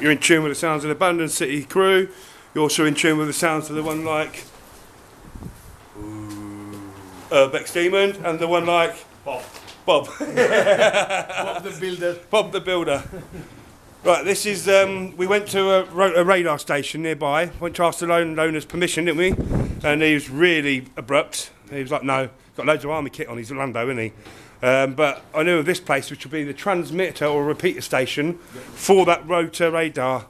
You're in tune with the sounds of the Abandoned City crew. You're also in tune with the sounds of the one like Urbex Demon and the one like Bob. Bob. Bob the builder. Bob the Builder. Right, this is, um, we went to a, ro- a radar station nearby, went to ask the loan owner's permission, didn't we? And he was really abrupt. He was like, no, got loads of army kit on his Lando, isn't he? Um, but I knew of this place, which would be the transmitter or repeater station for that rotor radar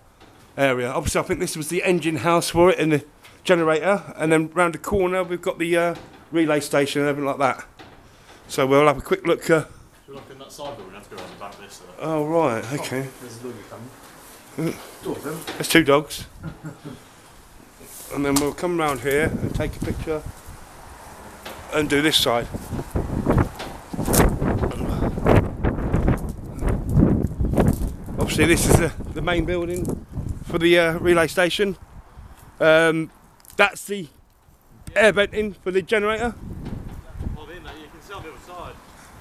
area. Obviously, I think this was the engine house for it and the generator. And then round the corner, we've got the uh, relay station and everything like that. So we'll have a quick look. Uh, Should we look in that side door? We have to go around the back of this. Uh, oh, right, okay. There's a doggy coming. Two of them. There's two dogs. and then we'll come round here and take a picture and do this side. Obviously, this is the, the main building for the uh, relay station. Um, that's the air venting for the generator. well, in there, you can see on the other side.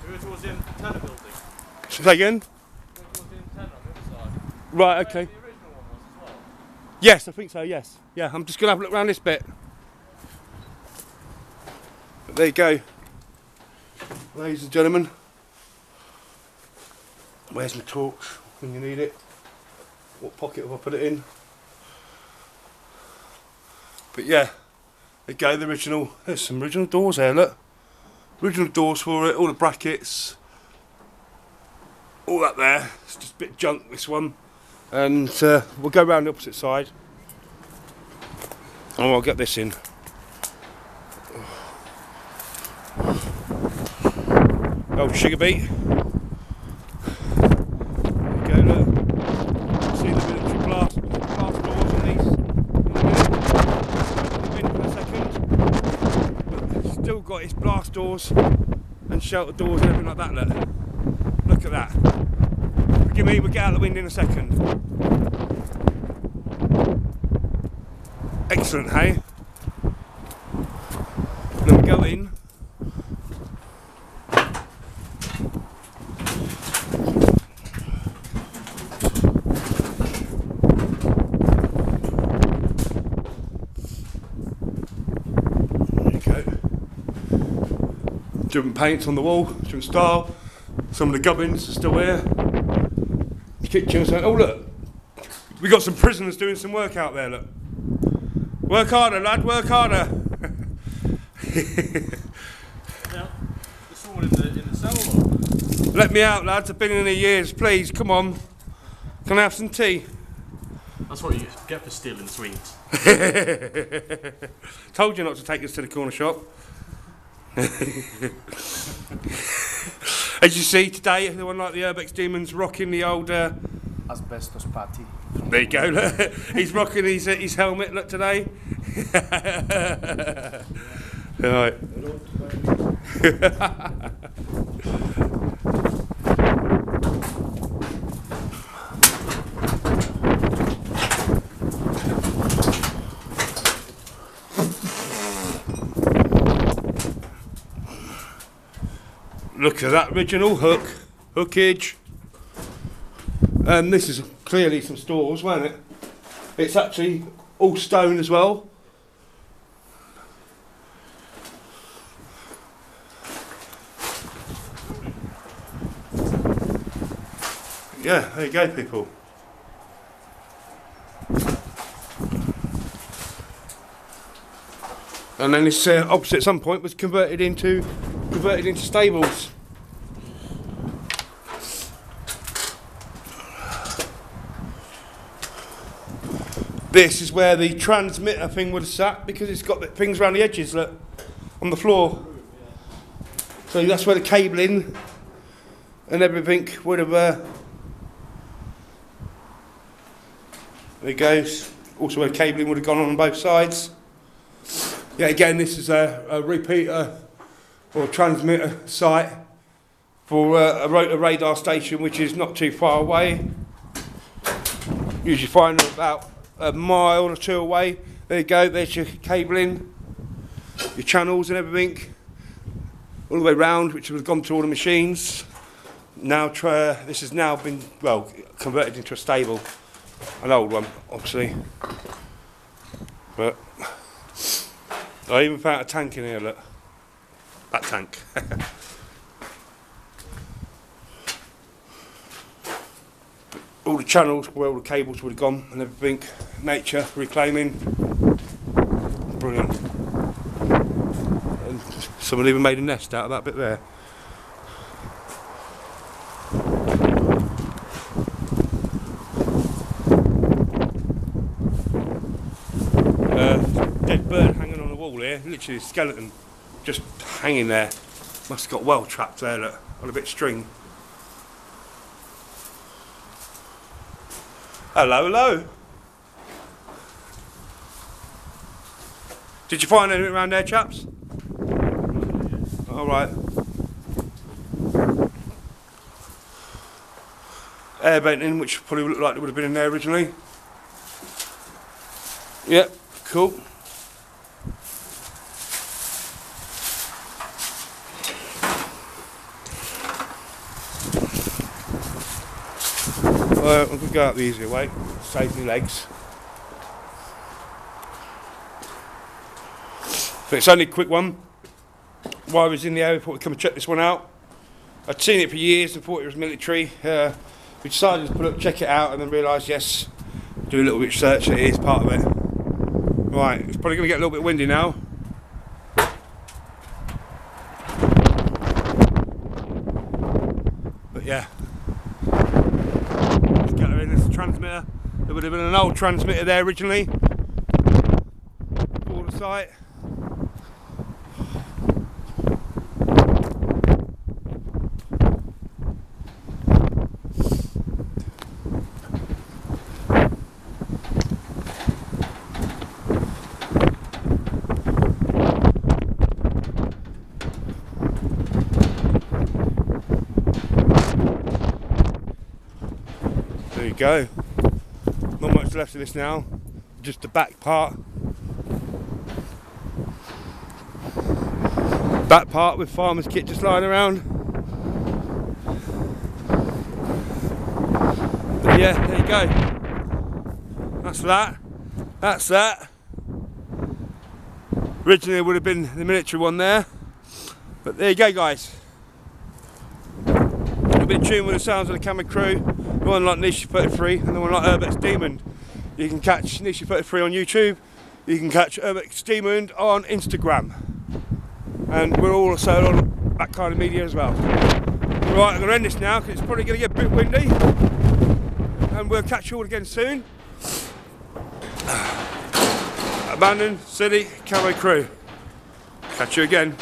We go towards the antenna building. Say again? Go towards the antenna on the other side. Right, okay. The original one was as well. Yes, I think so, yes. Yeah, I'm just going to have a look around this bit. But there you go. Ladies and gentlemen. Where's my torch when you need it? What pocket have I put it in? But yeah, you the original, there's some original doors there, look. Original doors for it, all the brackets. All that there, it's just a bit junk this one and uh, we'll go around the opposite side. Oh, I'll get this in. Oh, sugar beet. There you go, look. See the military blast, blast doors on these. In a minute. In a second. But still got its blast doors and shelter doors and everything like that. Look, look at that. Forgive me, we'll get out of the wind in a second. Excellent, hey? Then we go in. There you go. Different paints on the wall, different style. Some of the gubbins are still here. Kitchen, so oh look, we got some prisoners doing some work out there. Look, work harder, lad, work harder. Now, in the, in the cell. Or? Let me out, lads. I've been in here years. Please, come on. Can I have some tea? That's what you get for stealing sweets. Told you not to take us to the corner shop. As you see today, the one like the Urbex Demons rocking the old. Uh, Asbestos patty. there you go. Look. He's rocking his uh, his helmet. Look today. right. Look at that original hook, hookage. And this is clearly some stores, won't it? It's actually all stone as well. Yeah, there you go, people. And then this uh, opposite at some point was converted into converted into stables. This is where the transmitter thing would have sat because it's got things around the edges, look, on the floor. So that's where the cabling and everything would have. Uh, there it goes. Also, where cabling would have gone on both sides. Yeah, again, this is a, a repeater or transmitter site for uh, a radar station, which is not too far away. Usually find about a mile or two away. There you go, there's your cabling, your channels and everything, all the way round, which has gone to all the machines. Now, this has now been, well, converted into a stable. An old one, obviously. But I even found a tank in here, look. That tank. all the channels where all the cables would have gone and everything. Nature reclaiming. Brilliant. And someone even made a nest out of that bit there. Uh, dead bird hanging on the wall here, literally a skeleton just hanging there. Must have got well trapped there, look, on a bit of string. Hello, hello. Did you find anything around there, chaps? All right. Air venting, which probably looked like it would have been in there originally. Yep, cool. Well, we could go out the easier way, save me legs. But it's only a quick one. While I was in the thought we'd come and check this one out. I'd seen it for years and thought it was military. Uh, we decided to put up, check it out, and then realised, yes, do a little bit of research. It is part of it. Right, it's probably going to get a little bit windy now. But yeah, let's get her in. This transmitter. There would have been an old transmitter there originally. Site. Go. Not much left of this now. Just the back part. Back part with farmer's kit just lying around. But yeah, there you go. That's that. That's that. Originally it would have been the military one there. But there you go guys. A bit of tune with the sounds of the camera crew. One like Nishi 33 and the one like Urbex Demon. You can catch Nishi 33 on YouTube. You can catch Urbex Demon on Instagram. And we're all also on that kind of media as well. Right, I'm going to end this now because it's probably going to get a bit windy. And we'll catch you all again soon. Abandoned City Camo Crew. Catch you again.